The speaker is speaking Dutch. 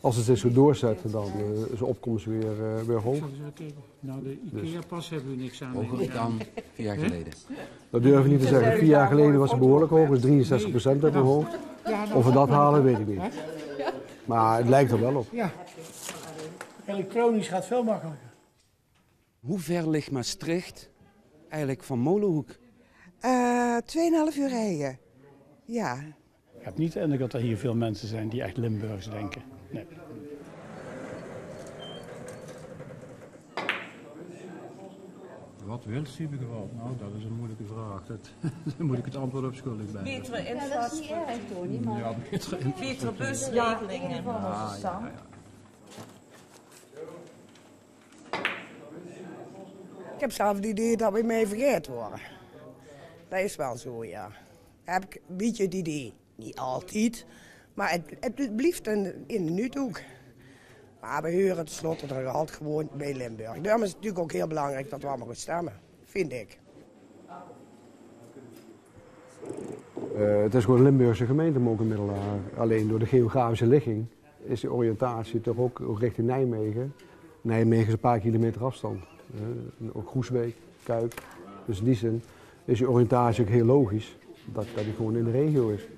Als het zich zo doorzet, dan uh, is de opkomst weer, uh, weer hoog. Zullen we eens kijken? Nou, de IKEA-pas hebben we niks aan. Hoger dan vier jaar geleden. Dat durf ik niet te zeggen. Vier jaar geleden was het behoorlijk hoog, dus 63 procent uit mijn hoofd. Ja, nou, Of we dat halen, weet ik niet. Maar het lijkt er wel op. ja. Elektronisch gaat veel makkelijker. Hoe ver ligt Maastricht eigenlijk van Molenhoek? Eh, Tweeënhalf uur rijden. Ja. Ik heb niet de indruk dat er hier veel mensen zijn die echt Limburgs denken. Nee. Wat wil Siebegewald? Nou, dat is een moeilijke vraag. Dat, daar moet ik het antwoord op schuldig blijven. Betere infrastructuur, Tony, maar Ja, betere betere busregelingen. Ja, ja. Ik heb zelf het idee dat we mee vergeten worden. Dat is wel zo, ja. Heb ik een beetje het idee. Niet altijd, maar het, het blijft in, in de nu ook. Maar we horen tenslotte er altijd gewoon bij Limburg. Daarom is het natuurlijk ook heel belangrijk dat we allemaal gaan stemmen. Vind ik. Uh, het is gewoon Limburgse gemeente Mokenmiddelaar. Alleen door de geografische ligging is de oriëntatie toch ook, ook richting Nijmegen. Nijmegen is een paar kilometer afstand. Uh, ook Groesbeek, Kuik. Dus die zin is je oriëntatie ook heel logisch dat dat gewoon in de regio is.